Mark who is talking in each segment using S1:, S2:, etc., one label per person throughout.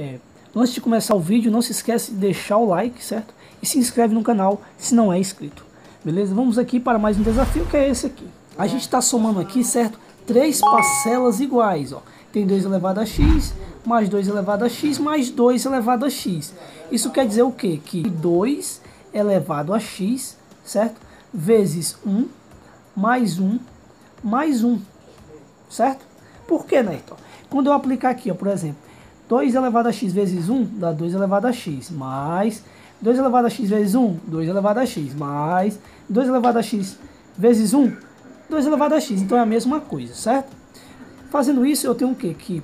S1: É, antes de começar o vídeo, não se esquece de deixar o like, certo? E se inscreve no canal se não é inscrito. Beleza? Vamos aqui para mais um desafio que é esse aqui. A gente está somando aqui, certo? Três parcelas iguais, ó. Tem 2 elevado a x, mais 2 elevado a x, mais 2 elevado a x. Isso quer dizer o quê? Que 2 elevado a x, certo? Vezes 1, mais 1, mais 1, certo? Por que, Neto? Quando eu aplicar aqui, ó, por exemplo, 2 elevado a x vezes 1 dá 2 elevado a x, mais 2 elevado a x vezes 1, 2 elevado a x, mais 2 elevado a x vezes 1, 2 elevado a x. Então é a mesma coisa, certo? Fazendo isso, eu tenho o quê? Que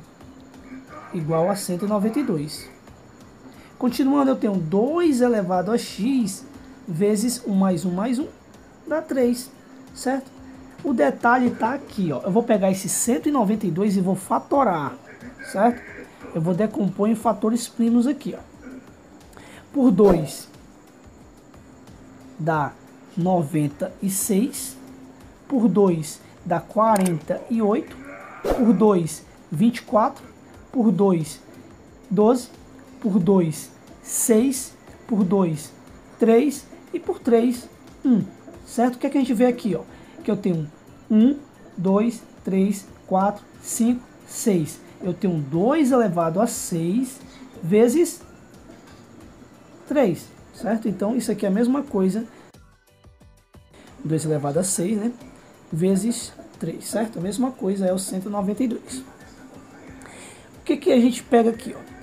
S1: igual a 192. Continuando, eu tenho 2 elevado a x vezes 1 mais 1 mais 1, dá 3, certo? O detalhe está aqui, ó. Eu vou pegar esse 192 e vou fatorar, certo? Eu vou decompor em fatores primos aqui, ó. Por 2 dá 96. Por 2 dá 48. Por 2, 24. Por 2, 12. Por 2, 6. Por 2, 3. E por 3, 1. Certo? O que, é que a gente vê aqui? Ó? Que eu tenho 1, 2, 3, 4, 5, 6. Eu tenho 2 elevado a 6 vezes 3, certo? Então isso aqui é a mesma coisa. 2 elevado a 6, né? Vezes 3, certo? A mesma coisa é o 192. O que, que a gente pega aqui, ó?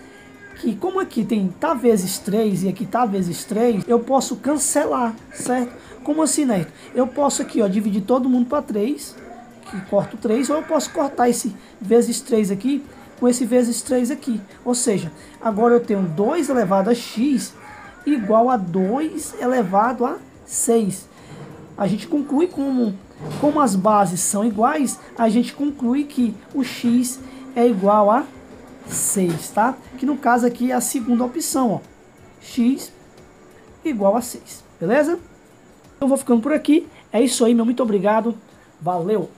S1: Que como aqui tem tá vezes 3 e aqui tá vezes 3, eu posso cancelar, certo? Como assim, Neto? Eu posso aqui, ó, dividir todo mundo para 3, que corto 3, ou eu posso cortar esse vezes 3 aqui com esse vezes 3 aqui. Ou seja, agora eu tenho 2 elevado a x igual a 2 elevado a 6. A gente conclui como, como as bases são iguais, a gente conclui que o x é igual a 6, tá? Que no caso aqui é a segunda opção, ó. x igual a 6, beleza? Eu vou ficando por aqui. É isso aí, meu muito obrigado. Valeu!